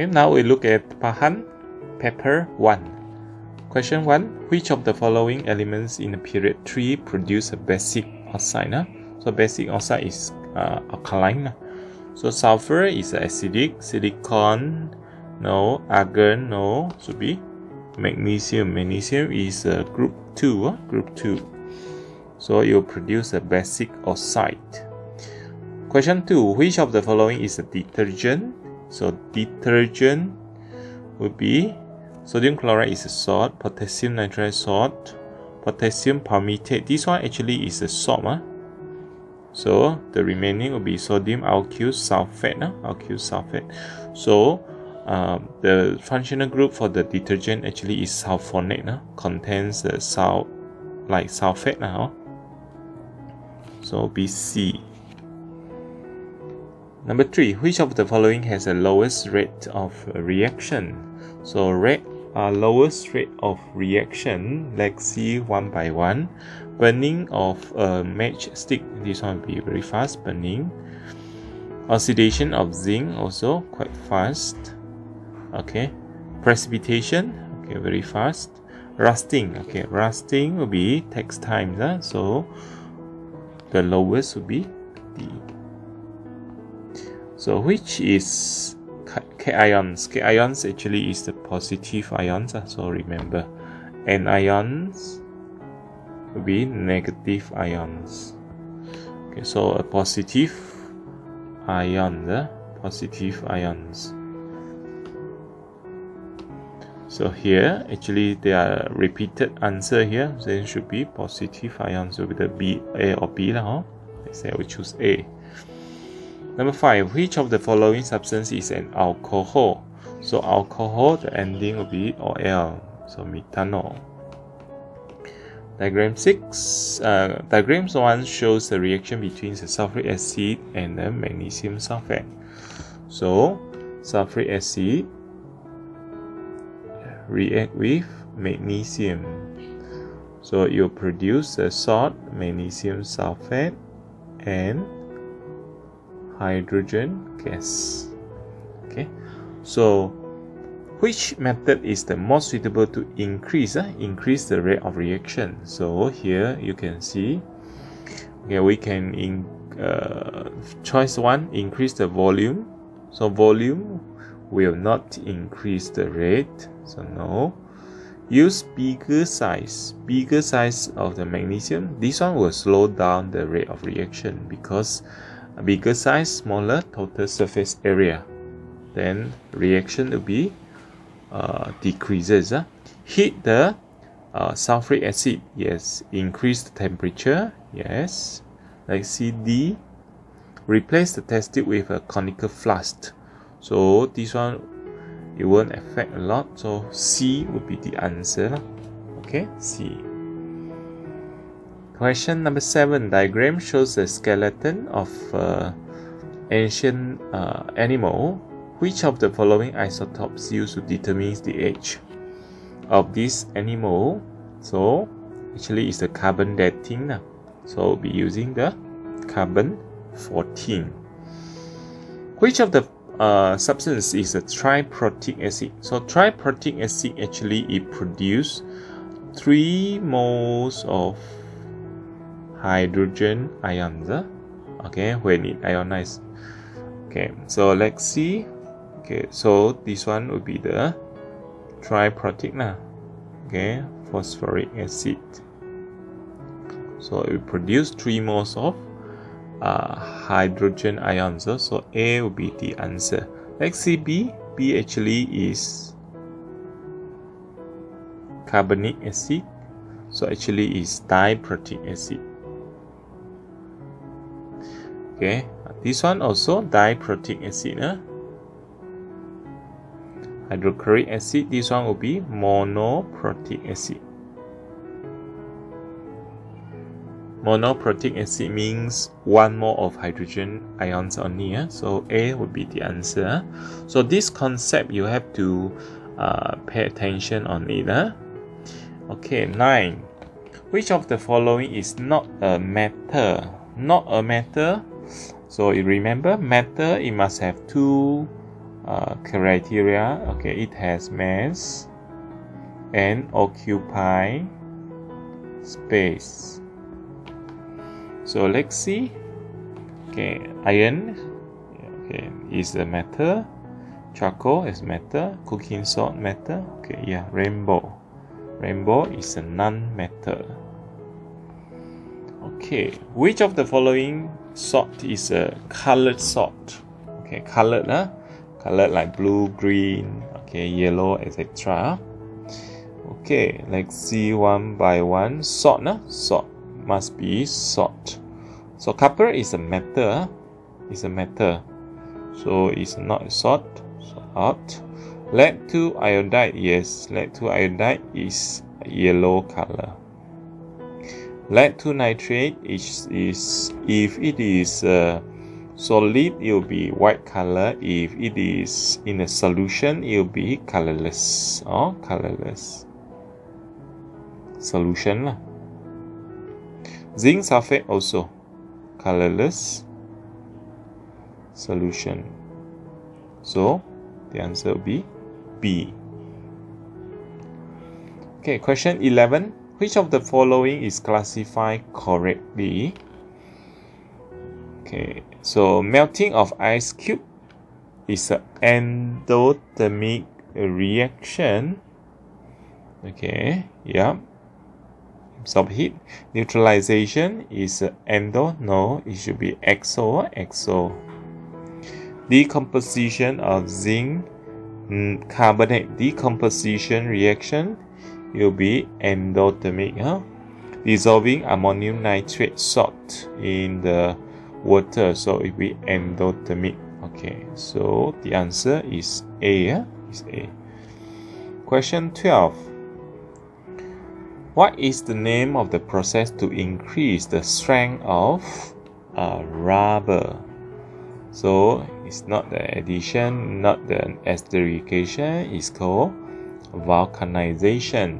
Okay, now we look at Pahang Pepper 1. Question 1. Which of the following elements in the period 3 produce a basic oxide? Huh? So basic oxide is uh, alkaline. So sulfur is acidic, silicon, no, argon, no, should be magnesium. Magnesium is uh, group 2, uh, group 2. So will produce a basic oxide. Question 2. Which of the following is a detergent? So detergent would be sodium chloride is a salt, potassium nitrate salt, potassium palmitate. This one actually is a salt. Huh? So the remaining will be sodium alkyl sulfate. Huh? Alkyl sulfate. So um, the functional group for the detergent actually is sulfonate. Huh? Contains the salt like sulfate now. So BC. Number three, which of the following has the lowest rate of reaction? So rate uh, lowest rate of reaction, let's see one by one. Burning of a matchstick, this one will be very fast burning. Oxidation of zinc also quite fast. Okay. Precipitation, okay, very fast. Rusting, okay, rusting will be takes time, huh? so the lowest will be. So which is cations? K ions actually is the positive ions. Ah, so remember, anions will be negative ions. Okay, so a positive ion, the positive ions. So here, actually, there are repeated answer here. Then should be positive ions. So with the B, A or B lah. Huh? Let's say we choose A. Number five, which of the following substance is an alcohol? So alcohol, the ending will be OL, so methanol. Diagram 6, uh, diagram 1 shows the reaction between the sulfuric acid and the magnesium sulfate. So, sulfuric acid react with magnesium. So, you produce a salt, magnesium sulfate, and hydrogen gas. Okay, so which method is the most suitable to increase uh, increase the rate of reaction? So here you can see, okay, we can in uh, choice one increase the volume. So volume will not increase the rate. So no. Use bigger size, bigger size of the magnesium. This one will slow down the rate of reaction because a bigger size, smaller total surface area. Then reaction will be uh, decreases. Uh. Heat the uh, sulfuric acid, yes. Increase the temperature, yes. Like CD. Replace the test tube with a conical flask. So this one, it won't affect a lot. So C would be the answer. Okay, C. Question number seven. Diagram shows the skeleton of uh, ancient uh, animal. Which of the following isotopes used to determine the age of this animal? So actually, it's the carbon dating. So we'll be using the carbon 14. Which of the uh, substance is a triprotic acid? So triprotic acid actually it produce three moles of hydrogen ions okay when it ionized okay so let's see. Okay so this one will be the triprotic now okay phosphoric acid. So it will produce three moles of uh, hydrogen ions so A will be the answer. Let's see B. B actually is carbonic acid. So actually is diprotic acid okay this one also diprotic acid huh? hydrochloric acid this one will be monoprotic acid monoprotic acid means one more of hydrogen ions only yeah? so a would be the answer so this concept you have to uh, pay attention on it huh? okay nine which of the following is not a matter not a matter so remember matter it must have two uh, criteria. Okay, it has mass and occupy space. So let's see. Okay, iron okay, is a matter, Charcoal is matter, Cooking salt matter. Okay, yeah, rainbow. Rainbow is a non-matter. Okay, which of the following salt is a colored salt? Okay, colored, huh? Colored like blue, green, okay, yellow, etc. Okay, let's see one by one. Salt, huh? Salt must be salt. So copper is a metal, is a metal. So it's not salt, salt. Lead to iodide, yes, lead to iodide is yellow color. Lead to nitrate is, is if it is uh, solid, it will be white color. If it is in a solution, it will be colorless or colorless solution. Lah. Zinc sulfate also colorless solution. So the answer will be B. Okay, question 11. Which of the following is classified correctly? Okay, so melting of ice cube is an endothermic reaction. Okay, yeah. Absorb heat. Neutralization is endo. No, it should be exo. Exo. Decomposition of zinc mm, carbonate decomposition reaction will be endothermic. Huh? Dissolving ammonium nitrate salt in the water, so it will be endothermic. Okay, so the answer is A. Huh? Is A. Question 12. What is the name of the process to increase the strength of a rubber? So it's not the addition, not the esterification, it's called vulcanization.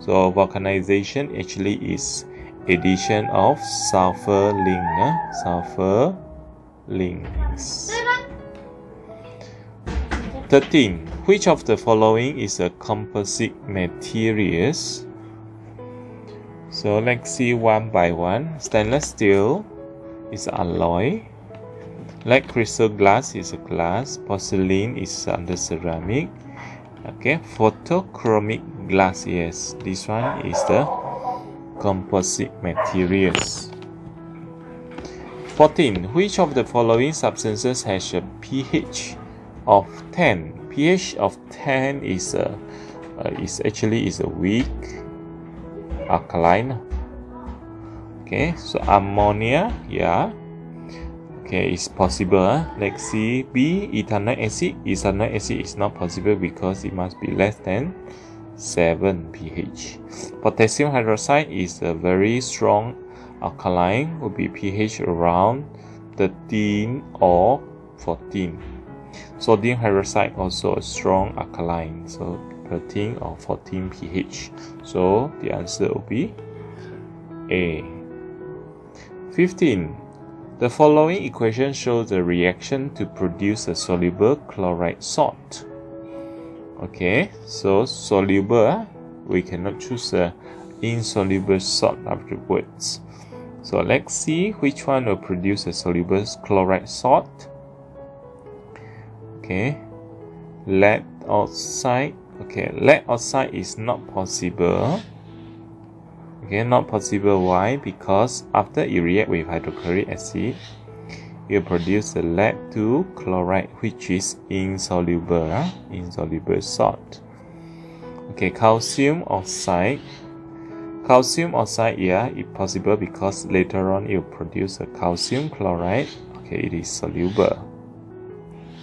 So vulcanization actually is addition of sulfur link, uh, sulfur links. 13. Which of the following is a composite materials? So let's see one by one. Stainless steel is alloy. Like crystal glass is a glass. Porcelain is under ceramic. Okay, photochromic glass. Yes, this one is the composite materials. 14. Which of the following substances has a pH of 10? pH of 10 is a uh, is actually is a weak alkaline. Okay, so ammonia, yeah, Okay, it's possible. Huh? Let's see. B, ethanoic acid. Ethanoic acid is not possible because it must be less than 7 pH. Potassium hydroxide is a very strong alkaline, will be pH around 13 or 14. Sodium hydroxide also a strong alkaline, so 13 or 14 pH. So the answer will be A. 15. The following equation shows the reaction to produce a soluble chloride salt. Okay, so soluble, we cannot choose a insoluble salt afterwards. So let's see which one will produce a soluble chloride salt. Okay, lead oxide. Okay, lead oxide is not possible Okay, not possible. Why? Because after you react with hydrochloric acid, you produce the lead to chloride, which is insoluble, insoluble salt. Okay, calcium oxide. Calcium oxide, yeah, it's possible because later on you produce a calcium chloride. Okay, it is soluble.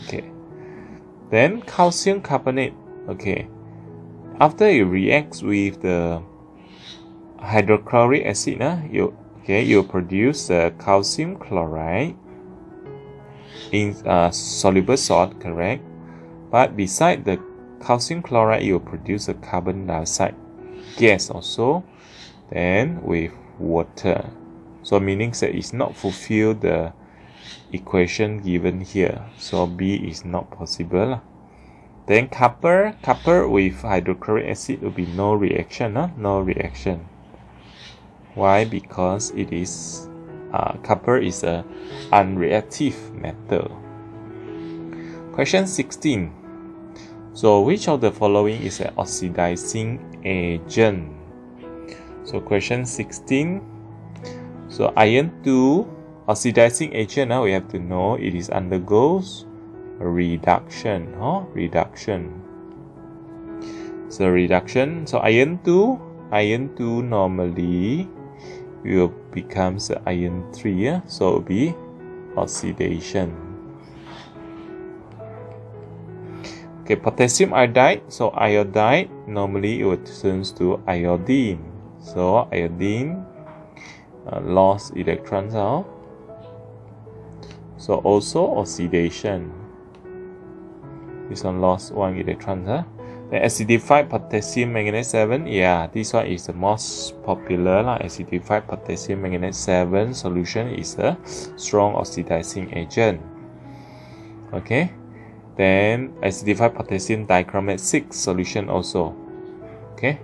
Okay. Then calcium carbonate. Okay. After it reacts with the hydrochloric acid, uh, you okay, you produce uh, calcium chloride in uh, soluble salt, correct? But beside the calcium chloride, you produce a carbon dioxide gas also, then with water. So meaning that it's not fulfill the equation given here. So B is not possible. Then copper, copper with hydrochloric acid will be no reaction, huh? no reaction. Why? Because it is uh, copper is a unreactive metal. Question 16. So which of the following is an oxidizing agent? So question 16. So iron 2 oxidizing agent now we have to know it is undergoes reduction huh? reduction so reduction so iron 2 iron 2 normally will becomes iron 3 yeah? so it will be oxidation okay potassium iodide so iodide normally it would turns to iodine so iodine uh, lost electrons out so also oxidation this one lost one electron huh? The acidified potassium manganate 7 yeah this one is the most popular lah. acidified potassium manganate 7 solution is a strong oxidizing agent okay then acidified potassium dichromate 6 solution also okay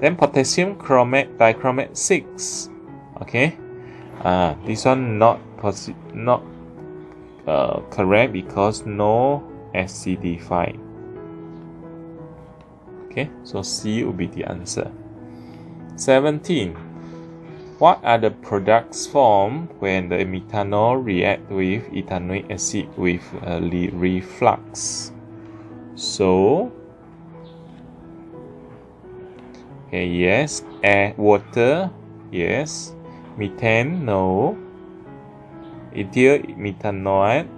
then potassium chromate dichromate 6 okay uh, this one not not uh, correct because no acidified. Okay, so C will be the answer. 17. What are the products formed when the methanol react with ethanoic acid with a reflux? So, okay, yes, air, water, yes, methane, no, ethyl methanoate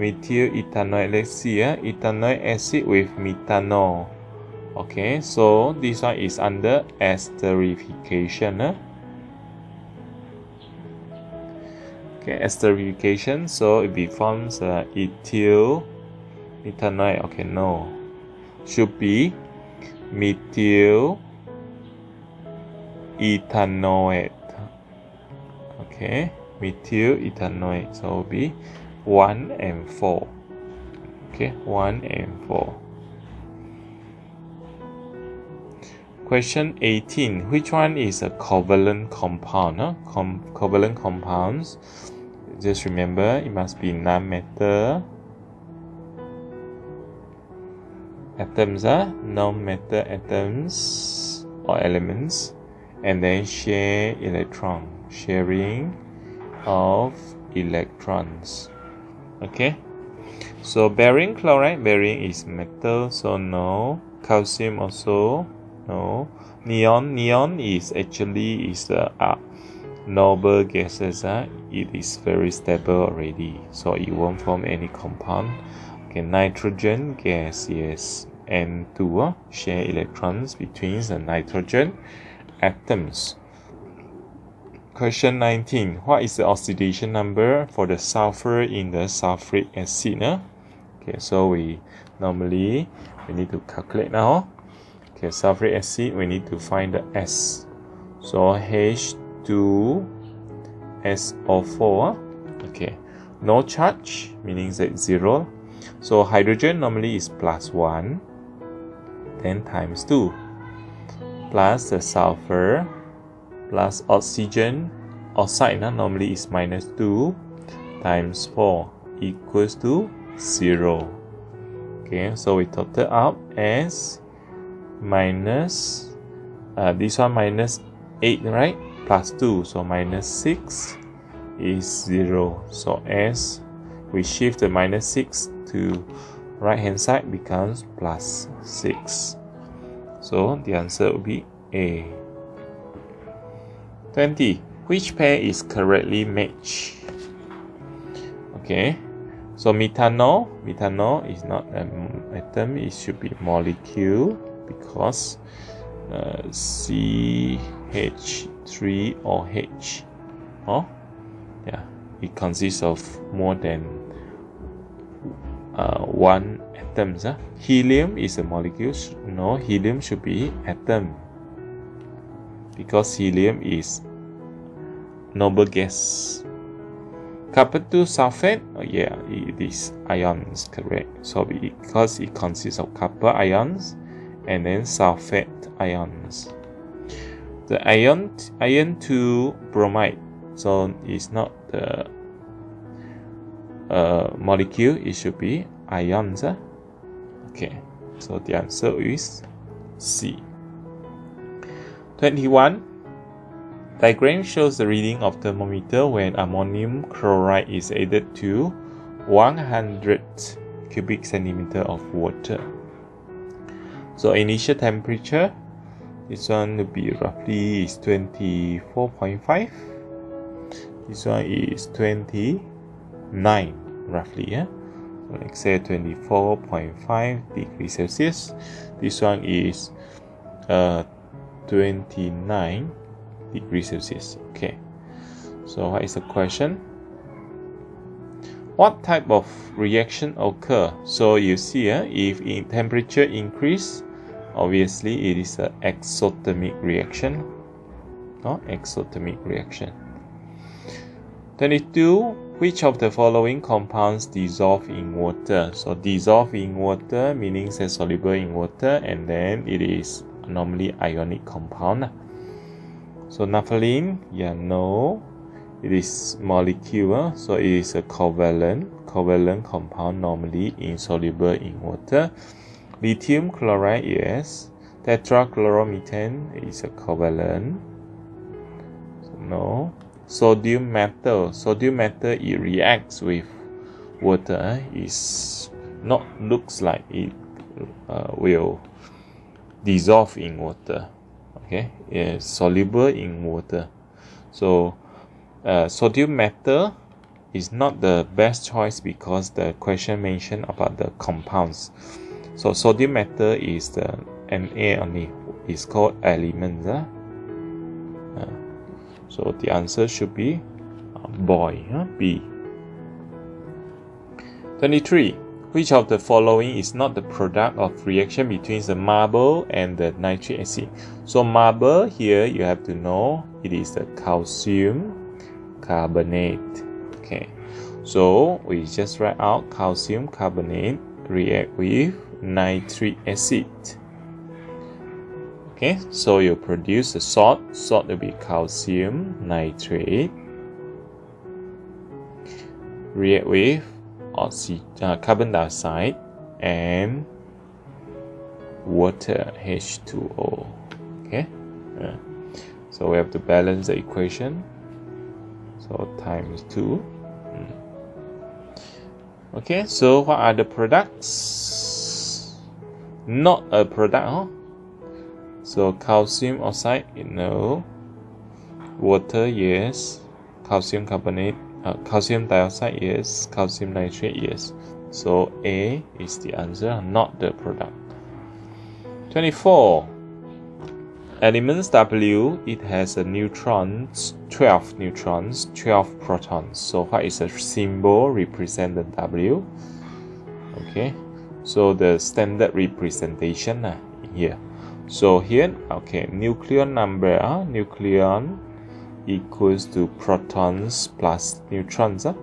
methyl ethanoic uh, ethanoic acid with methanol okay so this one is under esterification uh. okay esterification so it becomes uh, ethyl ethanoic okay no. Should be methyl ethanoate okay methyl ethanoate so will be 1 and 4 okay 1 and 4 question 18 which one is a covalent compound? Huh? Com covalent compounds. Just remember it must be non-metal atoms are non-metal atoms or elements and then share electron sharing of electrons. Okay? So barium chloride barium is metal so no calcium also no neon neon is actually is the uh, noble gases uh, it is very stable already so it won't form any compound okay nitrogen gas yes and 2 uh, share electrons between the nitrogen atoms Question 19. What is the oxidation number for the sulfur in the sulfuric acid? Huh? Okay, so we normally we need to calculate now. Okay, sulfuric acid, we need to find the S. So H2SO4. Okay, no charge, meaning that zero. So hydrogen normally is plus 1, then times 2, plus the sulfur plus oxygen oxide nah, normally is minus 2 times 4 equals to 0 okay so we total up as minus uh, this one minus 8 right? Plus 2 so minus 6 is 0 so as we shift the minus 6 to right hand side becomes plus 6 so the answer will be A. 20. Which pair is correctly matched? Okay, so methanol, methanol is not an atom, it should be molecule because uh, CH3 or H. Oh, yeah, it consists of more than uh, one atoms. Huh? Helium is a molecule. No, helium should be atom because helium is noble gas Copper 2 sulfate, oh yeah, it is ions, correct. So because it consists of copper ions and then sulfate ions. The ion iron 2 bromide, so it's not the uh, molecule, it should be ions. Huh? Okay, so the answer is C. 21. Diagram shows the reading of thermometer when ammonium chloride is added to 100 cubic centimeter of water. So initial temperature, this one will be roughly is 24.5. This one is 29 roughly, yeah. So like say 24.5 degrees Celsius. This one is uh 29 degrees Celsius. Okay. So what is the question? What type of reaction occur? So you see, uh, if in temperature increase, obviously it is an exothermic reaction. No, exothermic reaction. 22. Which of the following compounds dissolve in water? So dissolve in water meaning soluble in water and then it is normally ionic compound. So naphthalene, yeah, no. It is molecule, so it is a covalent, covalent compound normally insoluble in water. Lithium chloride, yes. Tetrachloromethane is a covalent. No. Sodium metal, sodium metal it reacts with water. Is not looks like it uh, will dissolve in water okay is soluble in water so uh, sodium metal is not the best choice because the question mentioned about the compounds so sodium metal is the Na only is called elements uh? So the answer should be uh, boy? B 23 which of the following is not the product of reaction between the marble and the nitric acid? So marble here you have to know it is the calcium carbonate. Okay. So we just write out calcium carbonate react with nitric acid. Okay, so you produce the salt. Salt will be calcium nitrate. React with oxygen, uh, carbon dioxide and water H2O. Okay, uh, so we have to balance the equation. So times two. Mm. Okay, so what are the products? Not a product, huh? So calcium oxide, no. Water, yes. Calcium carbonate, uh, calcium dioxide yes calcium nitrate yes so a is the answer not the product 24 elements w it has a neutrons 12 neutrons 12 protons so what is a symbol represent the w okay so the standard representation uh, here so here okay nucleon number uh, nucleon equals to protons plus neutrons. Huh?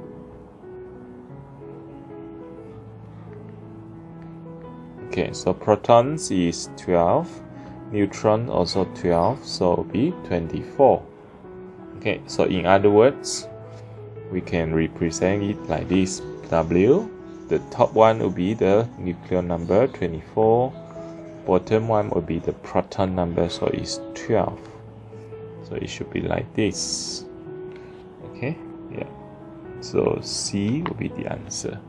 Okay, so protons is 12, neutron also 12, so it'll be 24. Okay, so in other words, we can represent it like this. W, the top one will be the nucleon number 24, bottom one will be the proton number, so it's 12 so it should be like this. Okay yeah. So C will be the answer.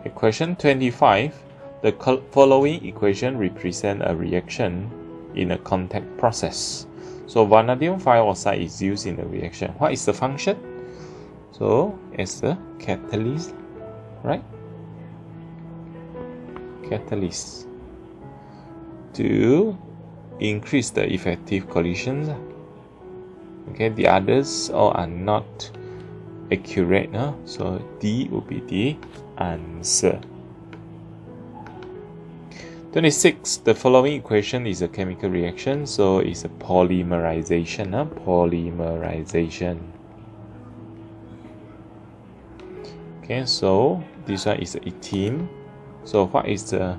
Okay, question 25 the following equation represent a reaction in a contact process. So vanadium oxide is used in the reaction. What is the function? So as a catalyst right? Catalyst to increase the effective collisions. Okay the others all are not accurate huh? so D will be the answer 26 the following equation is a chemical reaction so it's a polymerization huh? polymerization Okay, so this one is 18. So what is the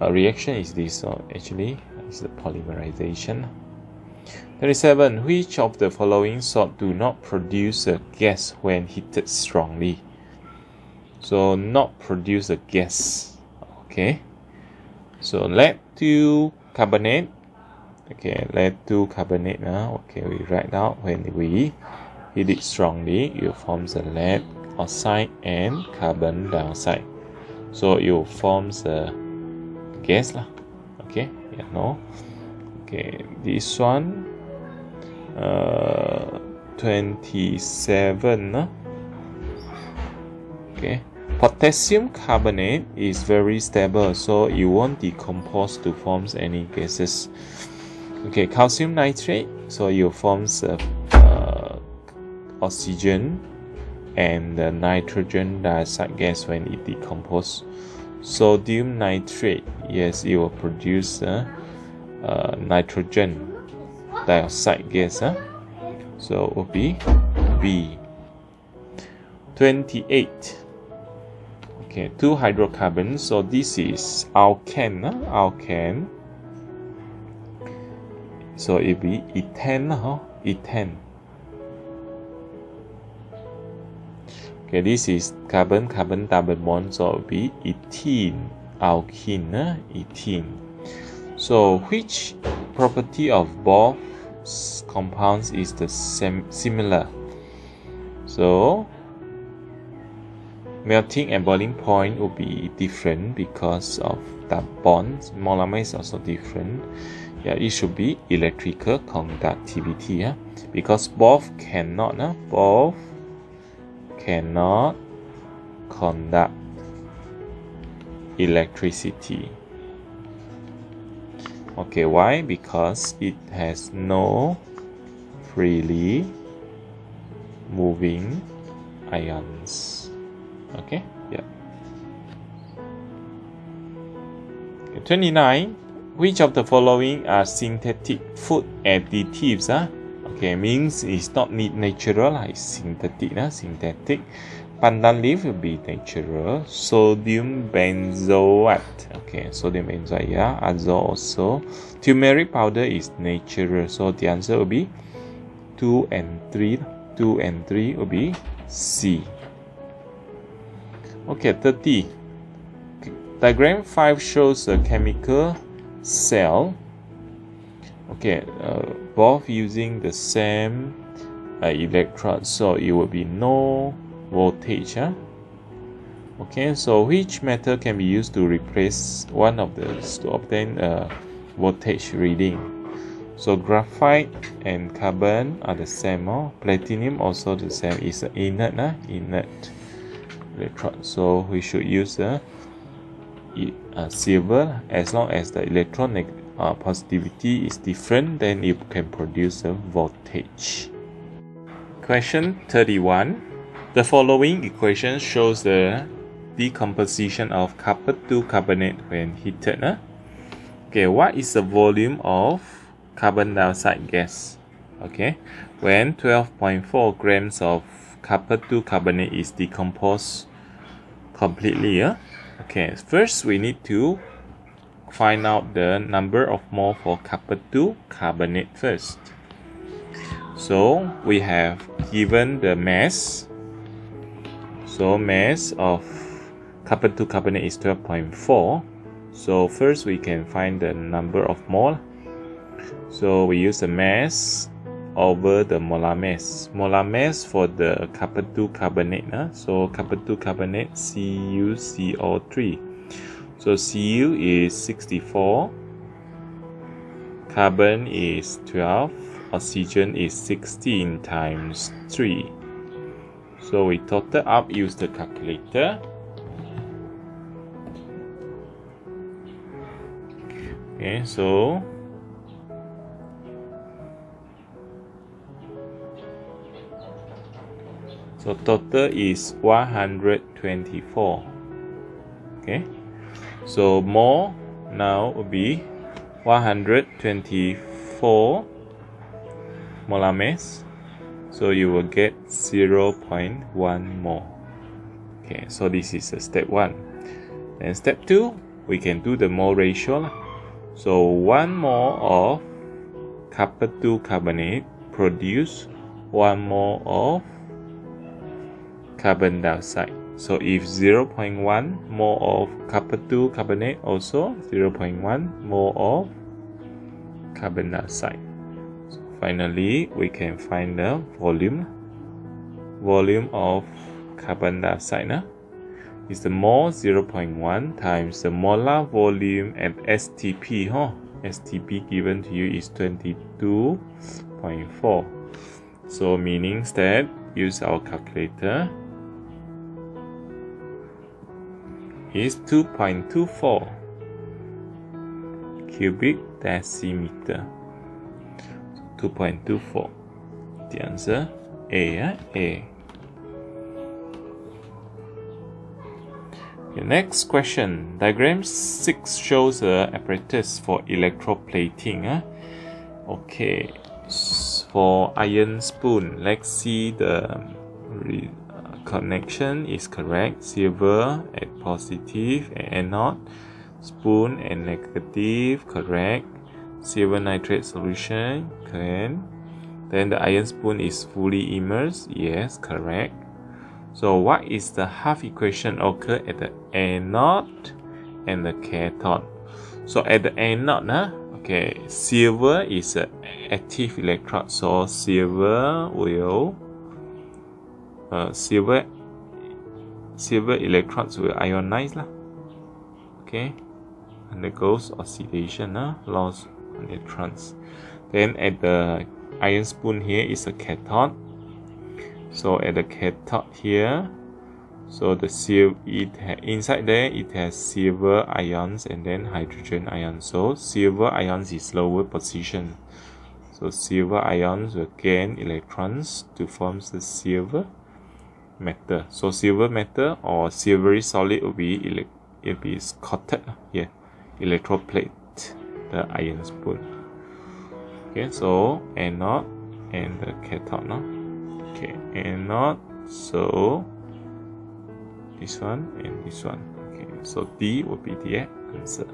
reaction is this? So actually, it's the polymerization. 37. Which of the following salt do not produce a gas when heated strongly? So not produce a gas. Okay. So lead to carbonate. Okay, lead to carbonate now. Okay, we write out when we heat it strongly, you form the lead oxide and carbon dioxide. So you form the gas lah. Okay, yeah, no. Okay, this one uh, 27 okay potassium carbonate is very stable so it won't decompose to form any gases okay calcium nitrate so it forms uh, uh, oxygen and the nitrogen dioxide gas when it decomposes sodium nitrate yes it will produce uh, uh, nitrogen dioxide gas. Huh? So it will be B. 28. Okay, two hydrocarbons. So this is alkane. Huh? Alkane. So it be ethane. Huh? Ethane. Okay, this is carbon, carbon, double bond. So it be ethene. Alkene. Ethene. So which property of both compounds is the same similar so melting and boiling point will be different because of the bonds. Monomer is also different. Yeah it should be electrical conductivity yeah. Because both cannot uh, both cannot conduct electricity. Okay, why? Because it has no freely moving ions. Okay, yeah. Okay, 29. Which of the following are synthetic food additives? Huh? Okay, means it's not need natural, ah, it's synthetic. Huh? Synthetic pandan leaf will be natural sodium benzoate okay sodium benzoate yeah azole also turmeric powder is natural so the answer will be 2 and 3 2 and 3 will be c okay 30 diagram 5 shows a chemical cell okay uh, both using the same uh, electrode so it will be no voltage huh? okay so which metal can be used to replace one of the to obtain a voltage reading so graphite and carbon are the same oh? platinum also the same is inert huh? inert electron so we should use a, a silver as long as the electron uh, positivity is different then it can produce a voltage question 31 the following equation shows the decomposition of copper to carbonate when heated. Okay, what is the volume of carbon dioxide gas? Okay, when 12.4 grams of copper to carbonate is decomposed completely. Huh? Okay, first we need to find out the number of mole for copper 2 carbonate first. So we have given the mass so mass of carbon 2 carbonate is 12.4. So first we can find the number of mole. So we use the mass over the molar mass. Molar mass for the carbon to carbonate. Huh? So carbon to carbonate CuCO3. So Cu is 64. Carbon is 12. Oxygen is 16 times 3. So we total up, use the calculator. Okay, so so total is 124. Okay, so more now will be 124 molar mass so you will get 0.1 more Okay, so this is step one. Then step two, we can do the mole ratio. So one more of copper 2 carbonate produce one more of carbon dioxide. So if 0.1 mole of copper 2 carbonate also 0.1 mole of carbon dioxide. So finally, we can find the volume volume of carbon dioxide. Nah? is the mole 0.1 times the molar volume at STP. Huh? STP given to you is 22.4. So meaning that use our calculator is 2.24 cubic decimeter. 2.24. The answer A. A. The next question. Diagram 6 shows a apparatus for electroplating. Huh? Okay. For iron spoon, let's see the connection is correct. Silver at positive and anode. Spoon and negative, correct. Silver nitrate solution, correct. Then the iron spoon is fully immersed, yes, correct. So what is the half equation occur at the anode and the cathode? So at the anode, huh? okay, silver is an active electrode, so silver will uh, silver silver electrons will ionize lah. Okay, undergoes oxidation, uh, loss electrons. Then at the iron spoon here is a cathode. So at the cathode here so the silver it inside there it has silver ions and then hydrogen ions. So silver ions is lower position. So silver ions will gain electrons to form the silver metal so silver metal or silvery solid will be ele it will be coated here electroplate the iron spoon. Okay so anode and the cathode no? okay not so this one and this one. Okay so D will be the answer.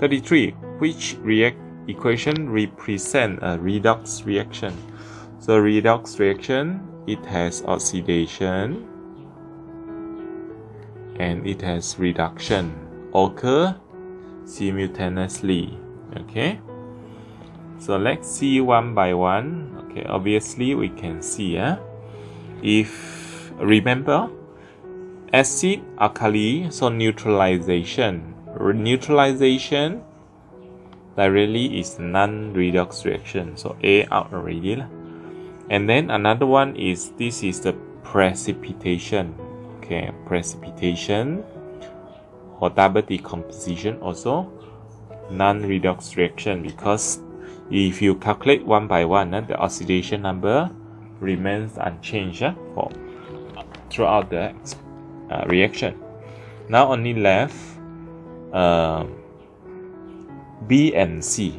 33 which react equation represent a redox reaction? So redox reaction it has oxidation and it has reduction occur simultaneously okay? So let's see one by one okay? Obviously we can see eh? if remember acid alkali so neutralization. Neutralization directly is non-redox reaction so a out already and then another one is this is the precipitation okay precipitation or double decomposition also non-redox reaction because if you calculate one by one, uh, the oxidation number remains unchanged uh, for throughout the uh, reaction. Now only left uh, B and C.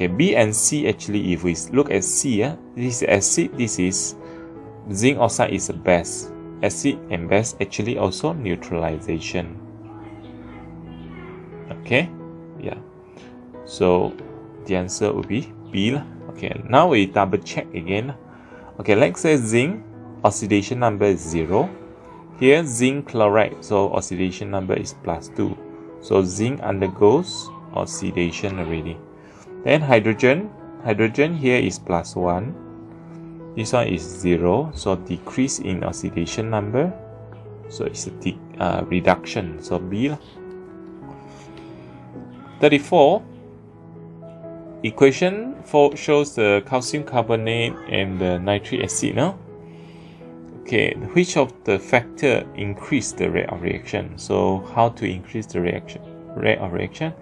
Okay, B and C actually, if we look at C, uh, this is acid, this is zinc oxide is best. Acid and base actually also neutralization. Okay, yeah. So the answer would be B. Okay, now we double check again. Okay, let's say zinc oxidation number is 0. Here zinc chloride, so oxidation number is plus 2. So zinc undergoes oxidation already. Then hydrogen, hydrogen here is plus 1. This one is 0, so decrease in oxidation number. So it's a uh, reduction, so B. 34 equation for shows the calcium carbonate and the nitric acid no okay which of the factor increase the rate of reaction so how to increase the reaction rate of reaction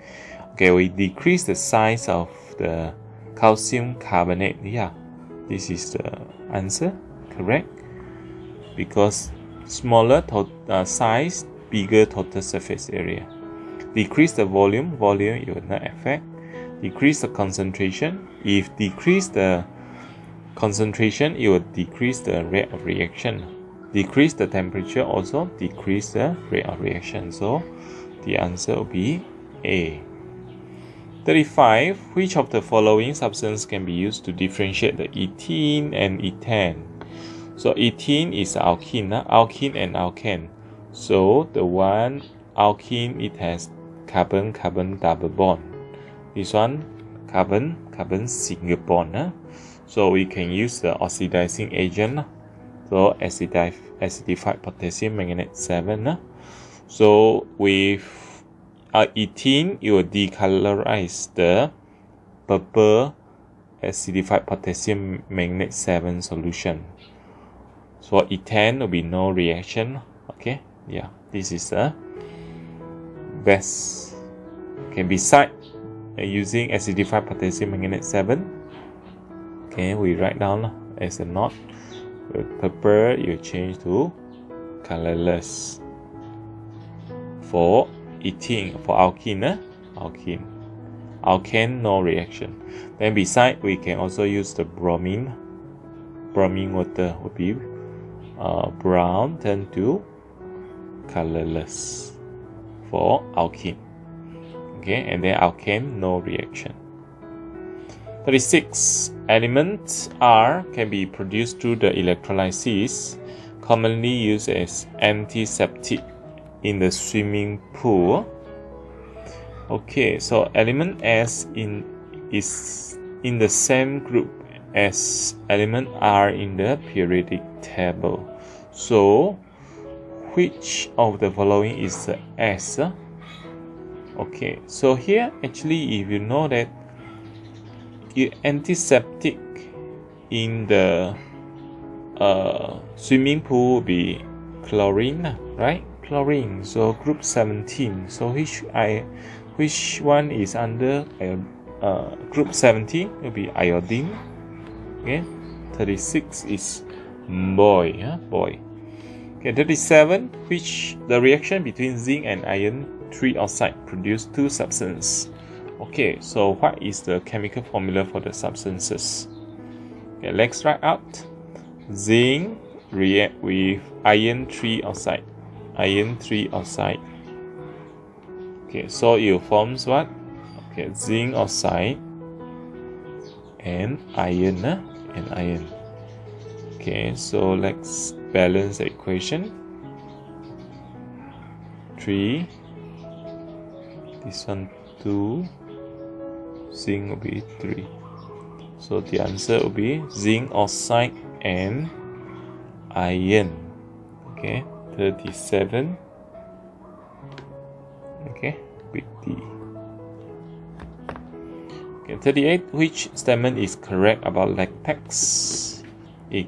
okay we decrease the size of the calcium carbonate yeah this is the answer correct because smaller uh, size bigger total surface area decrease the volume volume it will not affect decrease the concentration. If decrease the concentration, it will decrease the rate of reaction. decrease the temperature also decrease the rate of reaction. So the answer will be A. 35. Which of the following substance can be used to differentiate the ethene and ethane? So ethene is alkene, uh, alkene and alkane. So the one alkene it has carbon carbon double bond. This one carbon carbon single bond. Uh. So we can use the oxidizing agent. Uh. So acidified potassium manganate 7. Uh. So with uh, ethene, it will decolorize the purple acidified potassium manganate 7 solution. So ethane will be no reaction. Okay, yeah, this is the best. Okay, beside uh, using acidified potassium manganate 7, okay, we write down as a knot. With purple, you change to colorless. For ethene, for alkene, eh? alkene. No reaction. Then beside, we can also use the bromine. Bromine water would be uh, brown turn to colorless for alkene. Okay, and then alkane, no reaction. 36. Elements R can be produced through the electrolysis, commonly used as antiseptic in the swimming pool. Okay, so element S in is in the same group as element R in the periodic table. So, which of the following is the S? Okay, so here actually if you know that the antiseptic in the uh, swimming pool will be chlorine, right? Chlorine. So group 17. So which I, which one is under uh, uh, group 17? Will be iodine. Okay, 36 is boy, huh? boy. Okay, 37. Which the reaction between zinc and iron 3 oxide produce two substances. Okay, so what is the chemical formula for the substances? Okay, let's write out. Zinc react with iron 3 oxide. Iron 3 oxide. Okay, so it forms what? Okay, zinc oxide and iron uh, and iron. Okay, so let's balance the equation. 3 this one 2 zinc will be 3 so the answer will be zinc oxide and iron okay 37 okay with D okay 38 which statement is correct about latex it,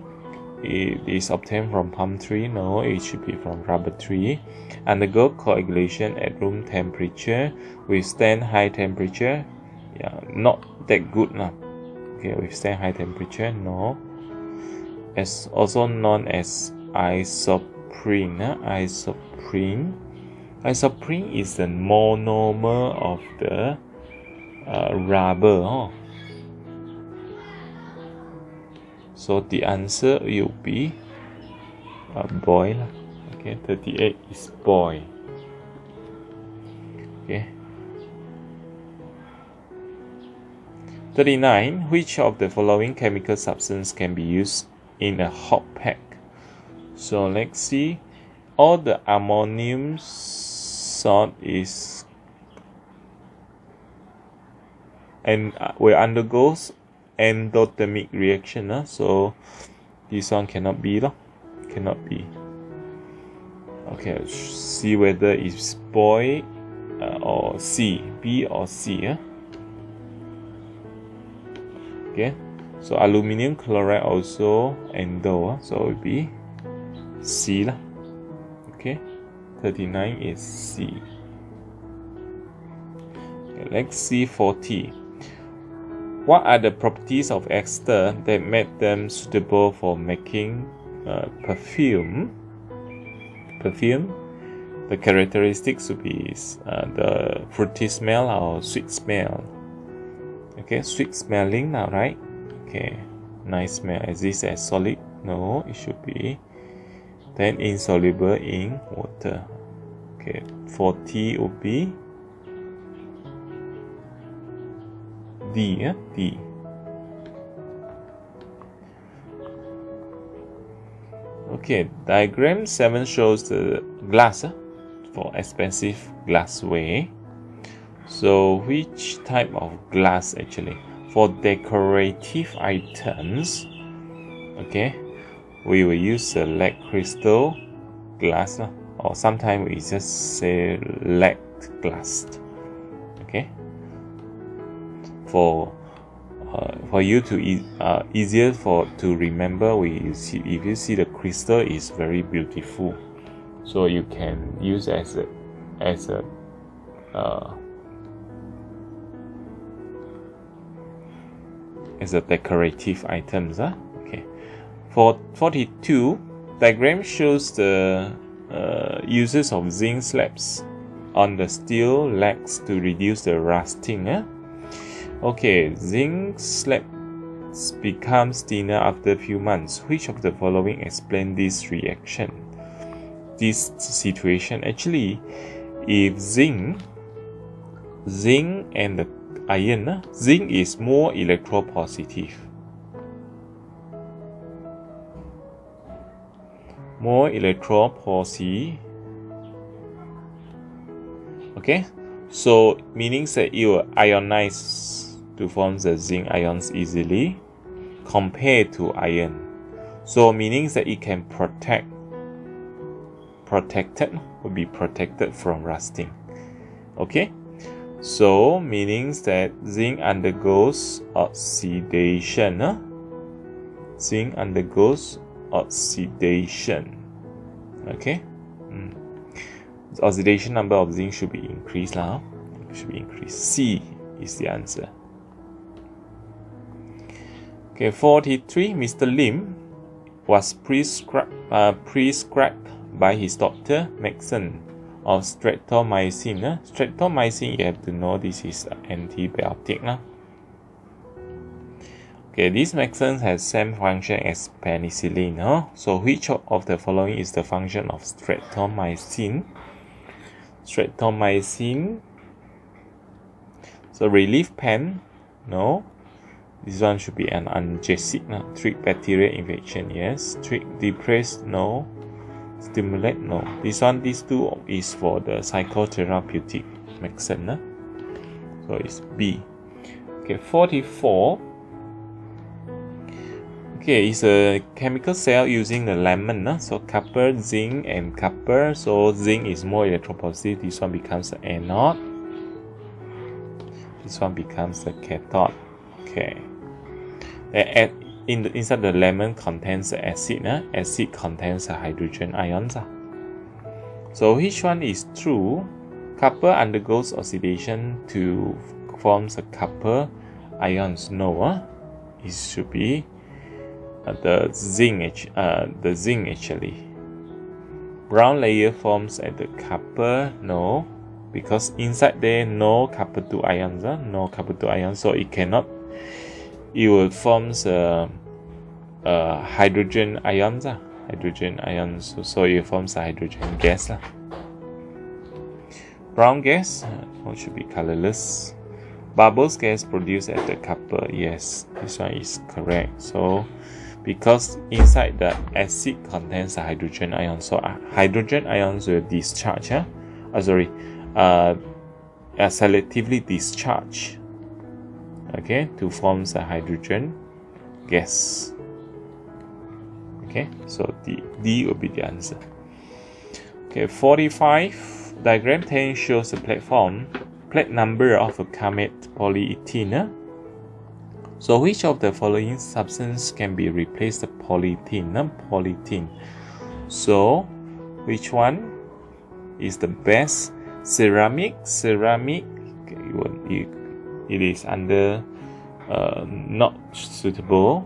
it is obtained from palm tree. No it should be from rubber tree. Undergo coagulation at room temperature. Withstand high temperature. Yeah not that good now okay withstand high temperature no. As also known as isoprene uh, isoprene isoprene is the monomer of the uh, rubber oh. so the answer will be a boy okay 38 is boy okay 39. Which of the following chemical substance can be used in a hot pack? So let's see. All the ammonium salt is and uh, will undergo endothermic reaction. Uh, so this one cannot be. Lo. Cannot be. Okay, see whether it's boy uh, or C. B or C. Uh okay so aluminium chloride also endo so it will be C okay 39 is C okay, let's see 40 what are the properties of ester that made them suitable for making uh, perfume? Perfume? The characteristics would be uh, the fruity smell or sweet smell. Okay sweet smelling now right okay nice smell. Is this as solid? No it should be then insoluble in water. Okay, 40 would be D, yeah? D. Okay, diagram 7 shows the glass for expensive glassware. So which type of glass actually? For decorative items, okay, we will use a lead crystal glass or sometimes we just say lead glass. Okay, for uh, for you to e- uh, easier for to remember we see if you see the crystal is very beautiful so you can use as a as a uh, as a decorative items huh? For 42 diagram shows the uh, uses of zinc slabs on the steel legs to reduce the rusting huh? Okay, zinc slabs becomes thinner after a few months. Which of the following explain this reaction? This situation actually, if zinc, zinc and the iron, zinc is more electropositive. More electropositive. Okay, so meaning that it will ionize to form the zinc ions easily compared to iron. So meaning that it can protect protected will be protected from rusting. Okay? So meaning that zinc undergoes oxidation. Huh? Zinc undergoes oxidation. Okay? Mm. The oxidation number of zinc should be increased now. Should be increased. C is the answer. Okay, 43. Mr. Lim was prescribed, uh, prescribed by his doctor, Maxon, of streptomycin. Uh. Streptomycin, you have to know this is antibiotic. Uh. Okay, this medicine has same function as penicillin. Huh? So which of the following is the function of streptomycin? Streptomycin. So relief pen? No. This one should be an analgesic. No? Treat bacterial infection, yes. Treat depressed, no. Stimulate, no. This one, these two is for the psychotherapeutic medicine. No? So it's B. Okay, 44. Okay, it's a chemical cell using the lemon. No? So copper, zinc, and copper. So zinc is more electropositive. This one becomes the anode. This one becomes the cathode. Okay in the, inside the lemon contains the acid. Uh, acid contains the hydrogen ions. Uh. So which one is true? Copper undergoes oxidation to form the copper ions. No, uh, it should be uh, the zinc. Uh, the zinc actually. Brown layer forms at the copper. No, because inside there no copper two ions. Uh, no copper two ions, so it cannot it will form uh, uh, hydrogen ions. Uh, hydrogen ions, so, so it forms a hydrogen gas. Uh. Brown gas uh, should be colorless. Bubbles gas produced at the copper. Yes, this one is correct. So, because inside the acid contains a hydrogen ion, so uh, hydrogen ions will discharge. Uh, uh sorry, uh, selectively discharge okay to form the hydrogen gas. Okay so D, D will be the answer. Okay 45 diagram 10 shows the platform plate number of a comet polyethylene so which of the following substance can be replaced with polyethylene polyethylene so which one is the best ceramic ceramic it is under uh, not suitable.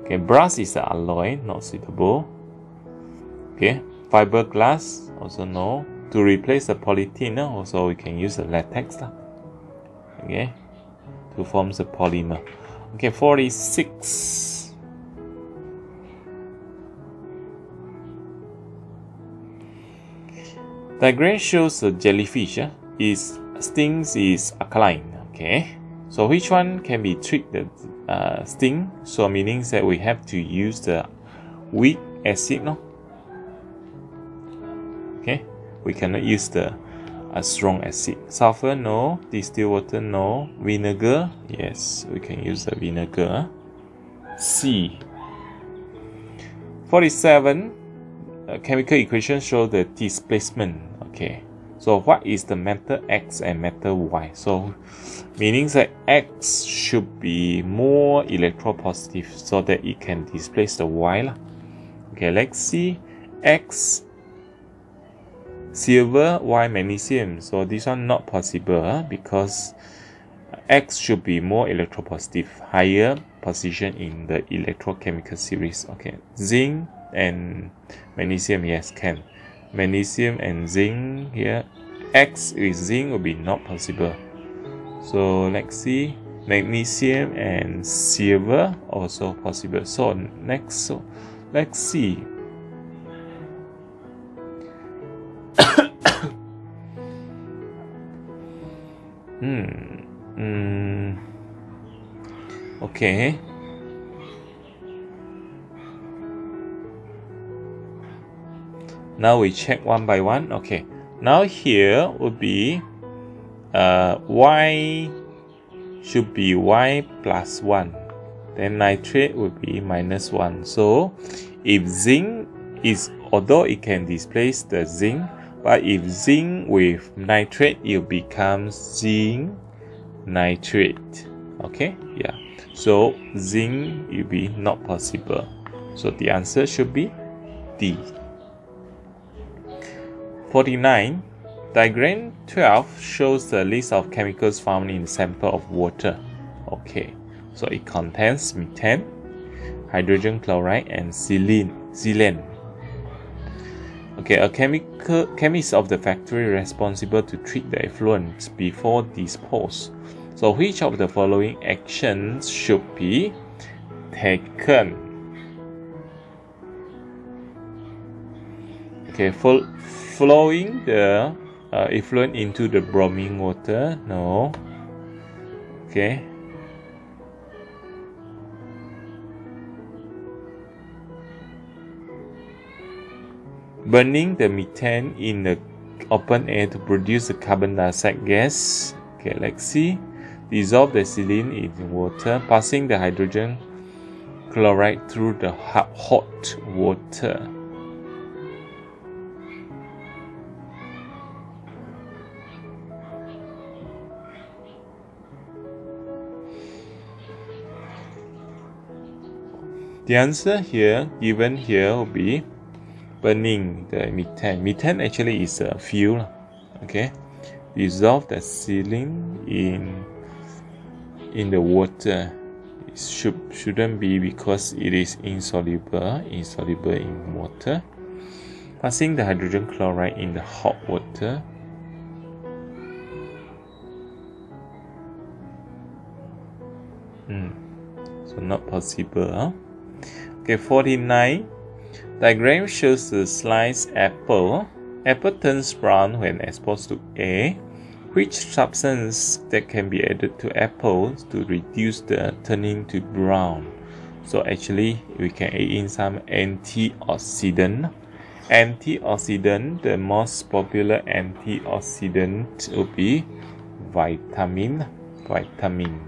Okay, brass is the alloy, not suitable. Okay, fiberglass also no. To replace the polyethylene, also we can use the latex okay. To form the polymer. Okay 46 The diagram shows the jellyfish yeah? its stings is alkaline okay? So which one can be treated? uh, sting? So meaning that we have to use the weak acid no? Okay we cannot use the uh, strong acid. Sulfur, no. Distilled water, no. Vinegar, yes. We can use the vinegar. C. 47 uh, chemical equation show the displacement okay so what is the metal x and metal y so meaning that x should be more electropositive so that it can displace the y okay let's see x silver y magnesium. So this one not possible because x should be more electropositive higher position in the electrochemical series. Okay. Zinc and magnesium yes can. Magnesium and zinc here. X with zinc will be not possible. So let's see. Magnesium and silver also possible. So next so let's see okay. Now we check one by one. Okay. Now here would be uh, y should be y plus 1 then nitrate would be minus 1 so if zinc is although it can displace the zinc but if zinc with nitrate it becomes zinc nitrate. Okay? Yeah so zinc will be not possible so the answer should be D 49. Diagram 12 shows the list of chemicals found in the sample of water. Okay, so it contains methane, hydrogen chloride, and xylene. Okay, a chemical chemist of the factory responsible to treat the effluent before dispose. So which of the following actions should be taken? Okay, full flowing the uh, effluent into the bromine water no. Okay. Burning the methane in the open air to produce the carbon dioxide gas okay let's see dissolve the xylene in water passing the hydrogen chloride through the hot water The answer here given here will be burning the methane. Methane actually is a fuel. Okay, dissolve the xylene in in the water. It should shouldn't be because it is insoluble, insoluble in water. Passing the hydrogen chloride in the hot water. Hmm. So not possible. Huh? Okay, 49. Diagram shows the sliced apple. Apple turns brown when exposed to air. Which substance that can be added to apples to reduce the turning to brown? So actually, we can add in some antioxidant. Antioxidant, the most popular antioxidant will be vitamin. Vitamin.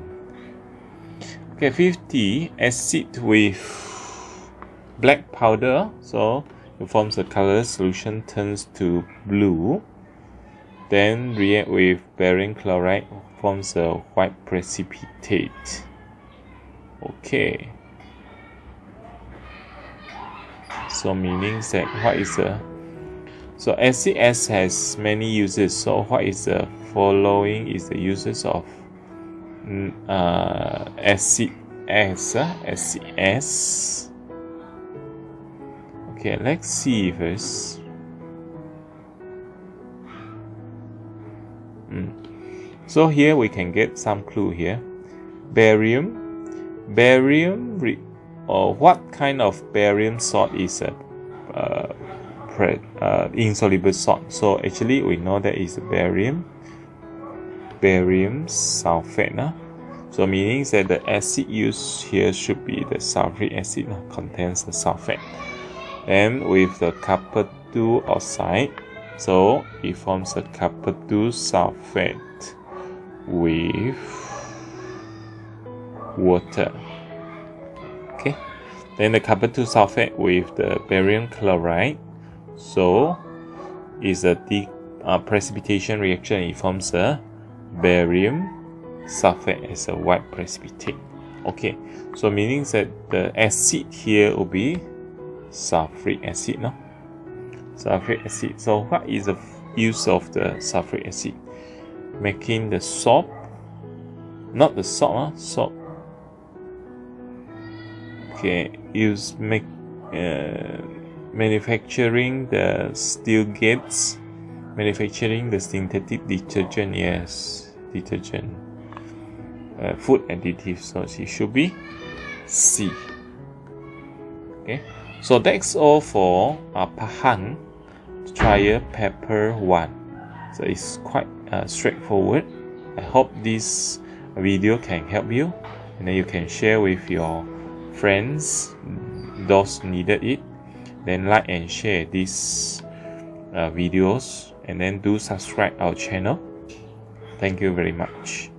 Okay, 50. Acid with black powder so it forms a color solution turns to blue then react with barium chloride forms a white precipitate. Okay. So meaning that what is a so ACS has many uses. So what is the following is the uses of mm, uh, acid uh, SCS Okay, let's see first. Mm. So here we can get some clue here. Barium. Barium, or what kind of barium salt is a uh, uh, insoluble salt. So actually we know that is barium, barium sulfate. Nah? So meaning that the acid used here should be the sulfuric acid nah? contains the sulfate. And with the copper 2 oxide, so it forms a copper 2 sulfate with water. Okay, then the copper 2 sulfate with the barium chloride. So is a de- uh, precipitation reaction. It forms a barium sulfate as a white precipitate. Okay, so meaning that the acid here will be sulfuric acid. No? Sulfuric acid. So what is the use of the sulfuric acid? Making the soap, not the soap, huh? salt okay use make uh, manufacturing the steel gates manufacturing the synthetic detergent yes detergent uh, food additive so it should be C okay so that's all for uh, Pahang trial paper 1 so it's quite uh, straightforward. I hope this video can help you and then you can share with your friends those needed it. Then like and share these uh, videos and then do subscribe our channel. Thank you very much